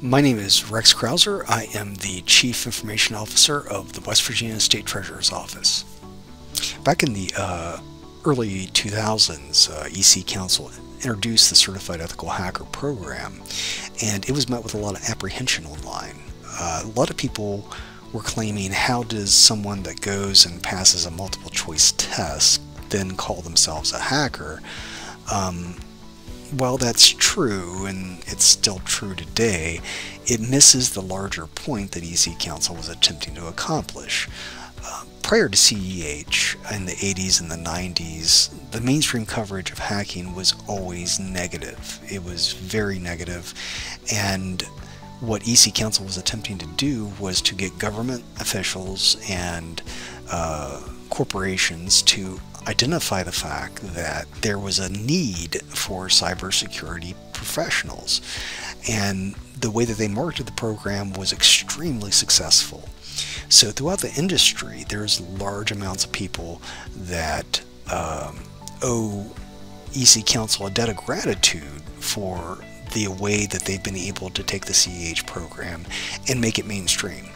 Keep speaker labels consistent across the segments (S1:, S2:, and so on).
S1: My name is Rex Crouser. I am the Chief Information Officer of the West Virginia State Treasurer's Office. Back in the uh, early 2000s, uh, EC Council introduced the Certified Ethical Hacker program, and it was met with a lot of apprehension online. Uh, a lot of people were claiming how does someone that goes and passes a multiple choice test then call themselves a hacker? Um, while that's true, and it's still true today, it misses the larger point that EC Council was attempting to accomplish. Uh, prior to CEH in the 80s and the 90s, the mainstream coverage of hacking was always negative. It was very negative, and what EC Council was attempting to do was to get government officials and uh, corporations to identify the fact that there was a need for cybersecurity professionals. And the way that they marketed the program was extremely successful. So throughout the industry, there's large amounts of people that um, owe EC Council a debt of gratitude for the way that they've been able to take the CEH program and make it mainstream.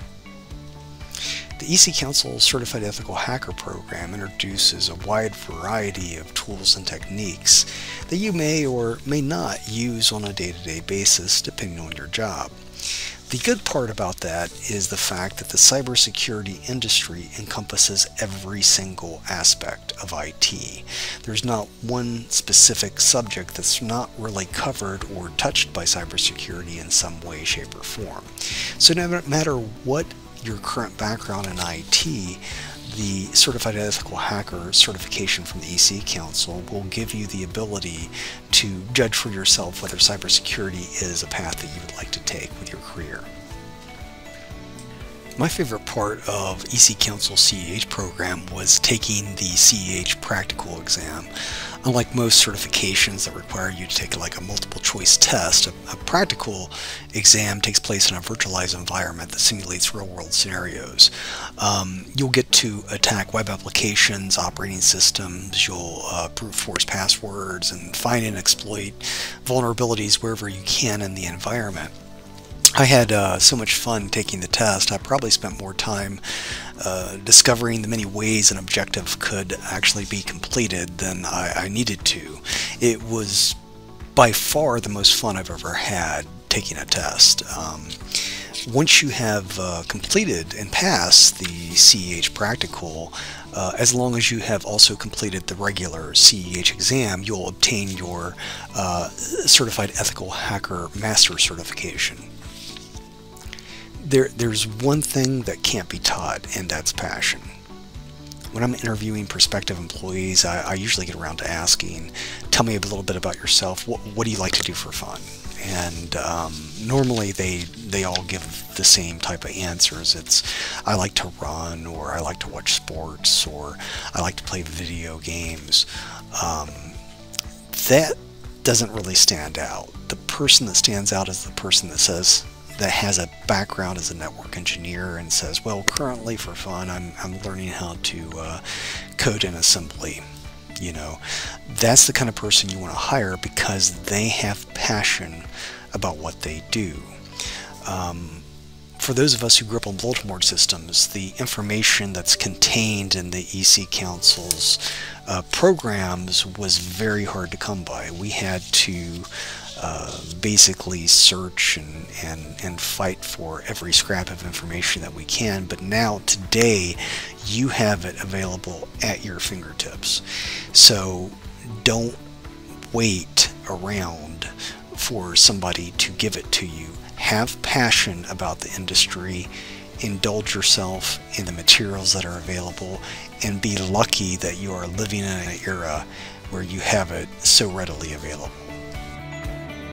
S1: The EC Council Certified Ethical Hacker Program introduces a wide variety of tools and techniques that you may or may not use on a day-to-day -day basis depending on your job. The good part about that is the fact that the cybersecurity industry encompasses every single aspect of IT. There's not one specific subject that's not really covered or touched by cybersecurity in some way, shape, or form. So no matter what your current background in IT, the Certified Ethical Hacker certification from the EC Council will give you the ability to judge for yourself whether cybersecurity is a path that you would like to take with your career. My favorite part of EC Council CEH program was taking the CEH practical exam. Unlike most certifications that require you to take like a multiple choice test, a, a practical exam takes place in a virtualized environment that simulates real world scenarios. Um, you'll get to attack web applications, operating systems, you'll uh, brute force passwords, and find and exploit vulnerabilities wherever you can in the environment. I had uh, so much fun taking the test. I probably spent more time uh, discovering the many ways an objective could actually be completed than I, I, needed to. It was by far the most fun I've ever had taking a test. Um, once you have uh, completed and passed the CEH practical, uh, as long as you have also completed the regular CEH exam, you'll obtain your uh, Certified Ethical Hacker Master Certification there, there's one thing that can't be taught, and that's passion. When I'm interviewing prospective employees, I, I usually get around to asking, tell me a little bit about yourself. What, what do you like to do for fun? And um, normally they, they all give the same type of answers. It's, I like to run, or I like to watch sports, or I like to play video games. Um, that doesn't really stand out. The person that stands out is the person that says, that has a background as a network engineer and says, well, currently for fun, I'm, I'm learning how to uh, code in assembly. You know, that's the kind of person you want to hire because they have passion about what they do. Um, for those of us who grew up on bulletin board systems, the information that's contained in the EC Council's uh, programs was very hard to come by. We had to uh, basically search and, and, and fight for every scrap of information that we can. But now, today, you have it available at your fingertips. So don't wait around for somebody to give it to you. Have passion about the industry, indulge yourself in the materials that are available, and be lucky that you are living in an era where you have it so readily available.